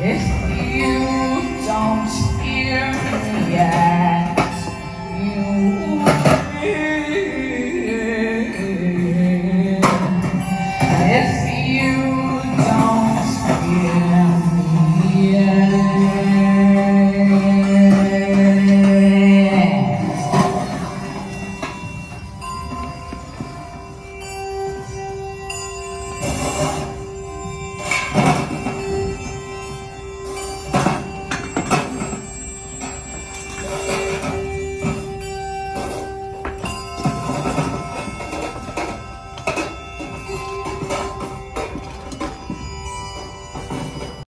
If you don't hear me yet.